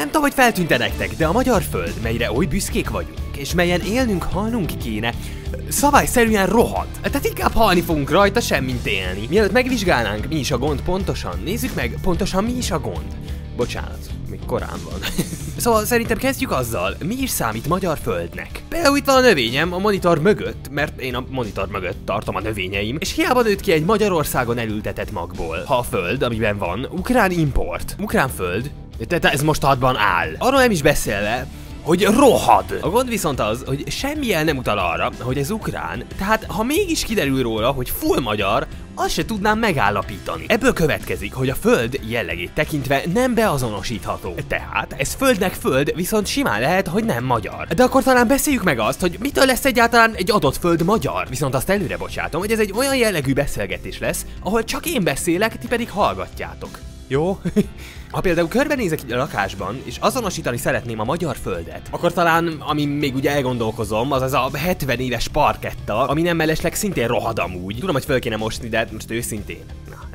Nem tudom, hogy feltűnte nektek, de a magyar föld, melyre oly büszkék vagyunk, és melyen élnünk, halnunk kéne, szabályszerűen rohad. Tehát inkább halni fogunk rajta, sem mint élni. Mielőtt megvizsgálnánk, mi is a gond pontosan, nézzük meg pontosan mi is a gond. Bocsánat, még korán van. szóval szerintem kezdjük azzal, mi is számít magyar földnek. Például itt van a növényem a monitor mögött, mert én a monitor mögött tartom a növényeim, és hiába nőtt ki egy Magyarországon elültetett magból. Ha a föld, amiben van, ukrán import. Ukrán föld, tehát ez most adban áll. Arról nem is beszélve, hogy rohad. A gond viszont az, hogy semmi el nem utal arra, hogy ez ukrán, tehát ha mégis kiderül róla, hogy full magyar, azt se tudnám megállapítani. Ebből következik, hogy a föld jellegét tekintve nem beazonosítható. Tehát ez földnek föld, viszont simán lehet, hogy nem magyar. De akkor talán beszéljük meg azt, hogy mitől lesz egyáltalán egy adott föld magyar. Viszont azt előre bocsátom, hogy ez egy olyan jellegű beszélgetés lesz, ahol csak én beszélek, ti pedig hallgatjátok. Jó? Ha például körbenézek egy lakásban, és azonosítani szeretném a magyar földet, akkor talán, ami még ugye elgondolkozom, az az a 70 éves parketta, ami nem mellesleg szintén rohad amúgy. Tudom, hogy föl kéne mosni, de most őszintén.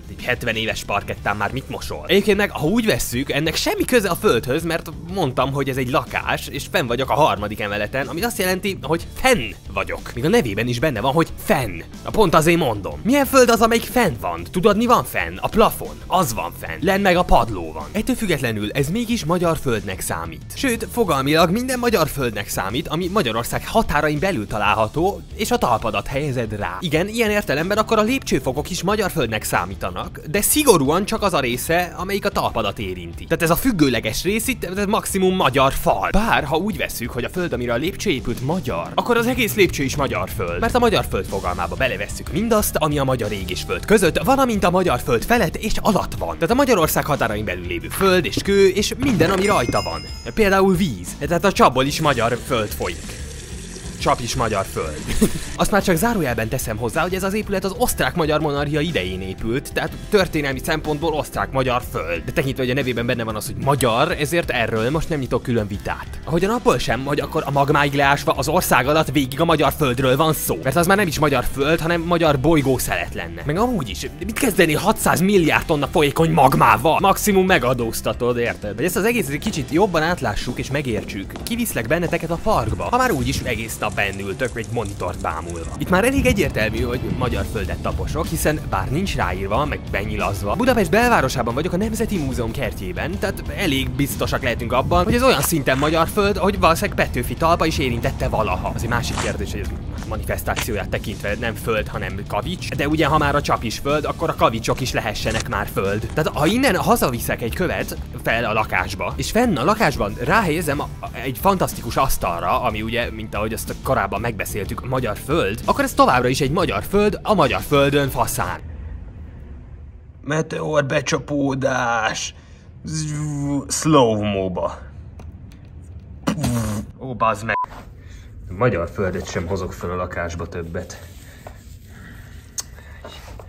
Egy 70 éves parkettán már mit mosol? Egyébként meg, ha úgy vesszük, ennek semmi köze a földhöz, mert mondtam, hogy ez egy lakás, és fenn vagyok a harmadik emeleten, ami azt jelenti, hogy fenn vagyok. Míg a nevében is benne van, hogy fenn. Na pont azért mondom. Milyen föld az, amelyik fenn van? Tudod, mi van fenn? A plafon. Az van fenn. Len meg a padló van. Ettől függetlenül ez mégis magyar földnek számít. Sőt, fogalmilag minden magyar földnek számít, ami Magyarország határain belül található, és a talpadat helyezed rá. Igen, ilyen értelemben akkor a lépcsőfokok is magyar földnek számítanak, de szigorúan csak az a része, amelyik a talpadat érinti. Tehát ez a függőleges rész itt, ez maximum magyar fal. Bár, ha úgy veszük, hogy a föld, amire a lépcső épült magyar, akkor az egész lépcső is magyar föld. Mert a magyar föld fogalmába belevesszük mindazt, ami a magyar ég és föld között, valamint a magyar föld felett és alatt van. Tehát a Magyarország határain belül lévő föld és kő és minden, ami rajta van. Például víz. Tehát a csapból is magyar föld folyik csap is magyar föld. Azt már csak zárójelben teszem hozzá, hogy ez az épület az osztrák-magyar monarchia idején épült, tehát történelmi szempontból osztrák-magyar föld. De tekintve, hogy a nevében benne van az, hogy magyar, ezért erről most nem nyitok külön vitát. Ahogyan abból sem, hogy akkor a magmáig leásva az ország alatt végig a magyar földről van szó. Mert az már nem is magyar föld, hanem magyar bolygó szelet lenne. Meg amúgy is, mit kezdeni 600 milliárd tonna folyékony magmával? Maximum megadóztatod, érted? Hogy ezt az egész egy kicsit jobban átlássuk és megértsük. Kiviszlek benneteket a parkba, ha már úgyis egész nap bennültök egy monitort bámulva. Itt már elég egyértelmű, hogy magyar földet taposok, hiszen bár nincs ráírva, meg benyilazva, Budapest belvárosában vagyok a Nemzeti Múzeum kertjében, tehát elég biztosak lehetünk abban, hogy ez olyan szinten magyar föld, hogy valószínűleg Petőfi talpa is érintette valaha. Az egy másik kérdés, hogy ez manifestációját tekintve nem föld, hanem kavics, de ugye ha már a csap is föld, akkor a kavicsok is lehessenek már föld. Tehát ha innen hazaviszek egy követ fel a lakásba, és fenn a lakásban ráhelyezem egy fantasztikus asztalra, ami ugye, mint ahogy azt korábban megbeszéltük, a magyar föld, akkor ez továbbra is egy magyar föld a magyar földön faszán. Meteor becsapódás. Slow moba. Ó, bazd meg. Magyar földet sem hozok fel a lakásba többet.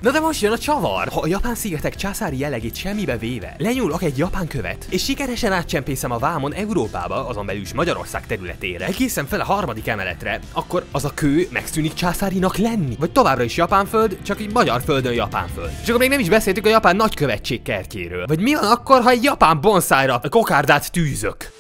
Na de most jön a csavar! Ha a japán szigetek császári jellegét semmibe véve, lenyúlok egy japán követ, és sikeresen átcsempészem a vámon Európába, azon belül is Magyarország területére, egészen fel a harmadik emeletre, akkor az a kő megszűnik császárinak lenni? Vagy továbbra is japán föld, csak egy magyar földön japán föld. És akkor még nem is beszéltük a japán nagykövetség kertjéről. Vagy mi van akkor, ha egy japán bonszájra kokárdát tűzök?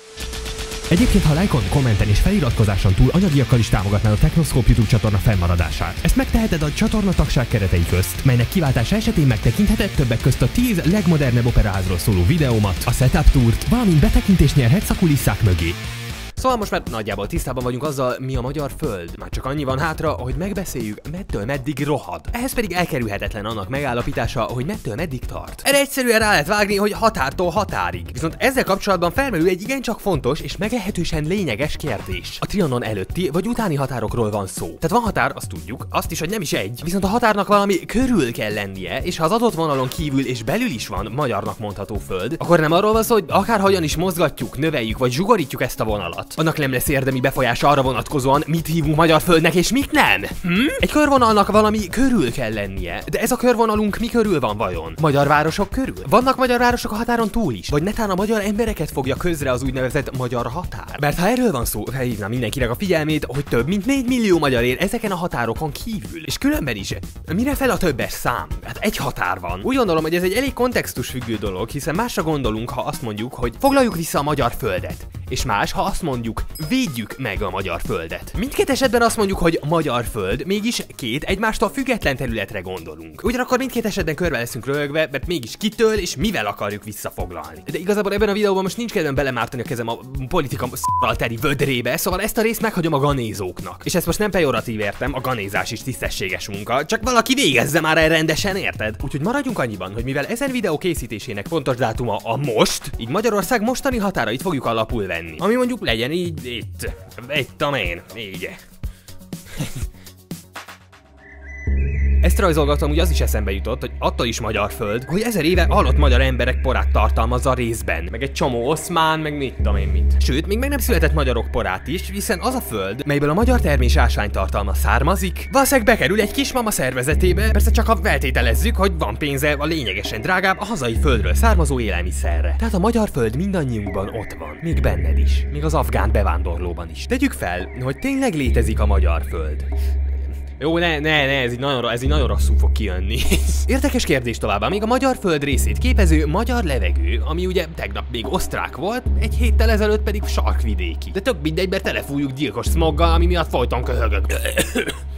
Egyébként, ha lájkon, kommenten és feliratkozáson túl anyagiakkal is támogatnád a Technoscope YouTube csatorna fennmaradását. Ezt megteheted a csatorna tagság keretei közt, melynek kiváltása esetén megtekintheted többek közt a 10 legmodernebb operaházról szóló videómat, a setup tourt, valamint betekintést nyerhetsz a kulisszák mögé. Szóval most már nagyjából tisztában vagyunk azzal, mi a magyar föld. Már csak annyi van hátra, hogy megbeszéljük, mettől meddig rohad. Ehhez pedig elkerülhetetlen annak megállapítása, hogy mettől meddig tart. Erre egyszerűen rá lehet vágni, hogy határtól határig. Viszont ezzel kapcsolatban felmerül egy igencsak fontos és meglehetősen lényeges kérdés. A Trianon előtti vagy utáni határokról van szó. Tehát van határ, azt tudjuk, azt is, hogy nem is egy. Viszont a határnak valami körül kell lennie, és ha az adott vonalon kívül és belül is van magyarnak mondható föld, akkor nem arról van szó, hogy akárhogyan is mozgatjuk, növeljük vagy zsugorítjuk ezt a vonalat Annak nem lesz érdemi befolyása arra vonatkozóan, mit hívunk magyar földnek és mit nem. Hm? Egy körvonalnak valami körül kell lennie. De ez a körvonalunk mi körül van vajon? Magyar városok körül? Vannak magyar városok a határon túl is? Vagy netán a magyar embereket fogja közre az úgynevezett magyar határ? Mert ha erről van szó, felhívnám mindenkinek a figyelmét, hogy több mint 4 millió magyar él ezeken a határokon kívül. És különben is, mire fel a többes szám? Hát egy határ van. Úgy gondolom, hogy ez egy elég kontextus függő dolog, hiszen másra gondolunk, ha azt mondjuk, hogy foglaljuk vissza a magyar földet. És más, ha azt mondjuk, védjük meg a magyar földet. Mindkét esetben azt mondjuk, hogy magyar föld, mégis két egymástól független területre gondolunk. Ugyanakkor mindkét esetben körbe leszünk rögve, mert mégis kitől és mivel akarjuk visszafoglalni. De igazából ebben a videóban most nincs kedvem belemártani a kezem a politika szarral vödrébe, szóval ezt a részt meghagyom a ganézóknak. És ezt most nem pejoratív értem, a ganézás is tisztességes munka, csak valaki végezze már el rendesen, érted? Úgyhogy maradjunk annyiban, hogy mivel ezen videó készítésének pontos dátuma a most, így Magyarország mostani határait fogjuk alapul venni. Ami mondjuk legyen így itt. Itt a így. Ezt rajzolgatom, úgy az is eszembe jutott, hogy attól is magyar föld, hogy ezer éve halott magyar emberek porát a részben, meg egy csomó oszmán, meg mit tudom én mit. Sőt, még meg nem született magyarok porát is, hiszen az a föld, melyből a magyar termés ásványtartalma származik, valószínűleg bekerül egy kis mama szervezetébe, persze csak ha feltételezzük, hogy van pénze a lényegesen drágább a hazai földről származó élelmiszerre. Tehát a magyar föld mindannyiunkban ott van, még benned is, még az afgán bevándorlóban is. Tegyük fel, hogy tényleg létezik a magyar föld. Jó, ne, ne, ne, ez így nagyon, ez így nagyon rosszul fog kijönni. Érdekes kérdés továbbá, még a magyar föld részét képező magyar levegő, ami ugye tegnap még osztrák volt, egy héttel ezelőtt pedig sarkvidéki. De tök mindegy, mert telefújjuk gyilkos smoggal, ami miatt folyton köhögök.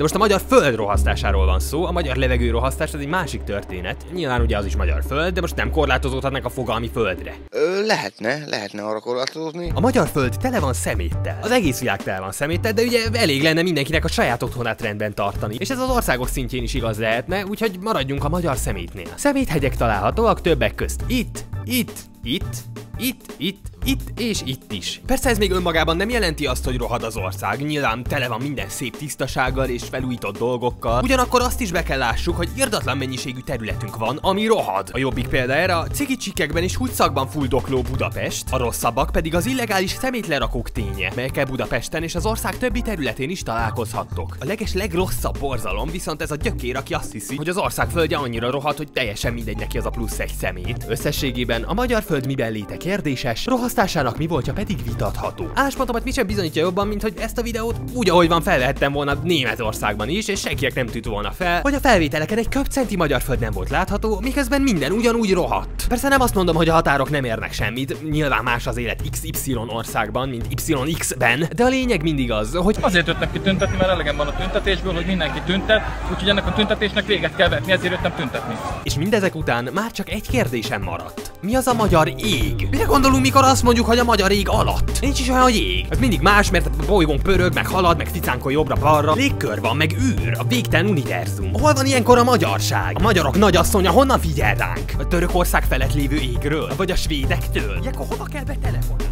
De most a magyar föld rohasztásáról van szó, a magyar levegő rohasztás az egy másik történet. Nyilván ugye az is magyar föld, de most nem korlátozódhatnak a fogalmi földre. Ö, lehetne, lehetne arra korlátozni. A magyar föld tele van szeméttel. Az egész világ tele van szeméttel, de ugye elég lenne mindenkinek a saját otthonát rendben tartani. És ez az országok szintjén is igaz lehetne, úgyhogy maradjunk a magyar szemétnél. Szeméthegyek találhatóak többek közt itt, itt, itt, itt, itt, itt és itt is. Persze ez még önmagában nem jelenti azt, hogy rohad az ország, nyilván tele van minden szép tisztasággal és felújított dolgokkal, ugyanakkor azt is be kell lássuk, hogy irdatlan mennyiségű területünk van, ami rohad. A jobbik példa erre a cigicsikekben és húgyszakban fuldokló Budapest, a rosszabbak pedig az illegális szemétlerakók ténye, melyekkel Budapesten és az ország többi területén is találkozhattok. A leges legrosszabb borzalom viszont ez a gyökér, aki azt hiszi, hogy az ország földje annyira rohad, hogy teljesen mindegy neki az a plusz egy szemét. Összességében a magyar föld miben léte kérdéses, rohasztásának mi voltja pedig vitatható. Álláspontomat mi sem bizonyítja jobban, mint hogy ezt a videót úgy, ahogy van felvehettem volna Németországban is, és senkinek nem tűnt volna fel, hogy a felvételeken egy köpcenti magyar föld nem volt látható, miközben minden ugyanúgy rohadt. Persze nem azt mondom, hogy a határok nem érnek semmit, nyilván más az élet XY országban, mint YX-ben, de a lényeg mindig az, hogy Azért jöttem ki tüntetni, mert elegem van a tüntetésből, hogy mindenki tüntet, úgyhogy ennek a tüntetésnek véget kell vetni, ezért jöttem tüntetni. És mindezek után már csak egy kérdésem maradt. Mi az a magyar ég? Mire gondolunk, mikor azt mondjuk, hogy a magyar ég alatt? Nincs is olyan, hogy ég. Ez mindig más, mert a bolygón pörög, meg halad, meg ficánkol jobbra-balra. Légkör van, meg űr, a végtelen univerzum. Hol van ilyenkor a magyarság? A magyarok nagyasszonya honnan figyel ránk? A Törökország felett lévő égről? Vagy a svédektől? Ilyenkor hova kell betelefonálni?